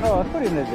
そう、一人寝て。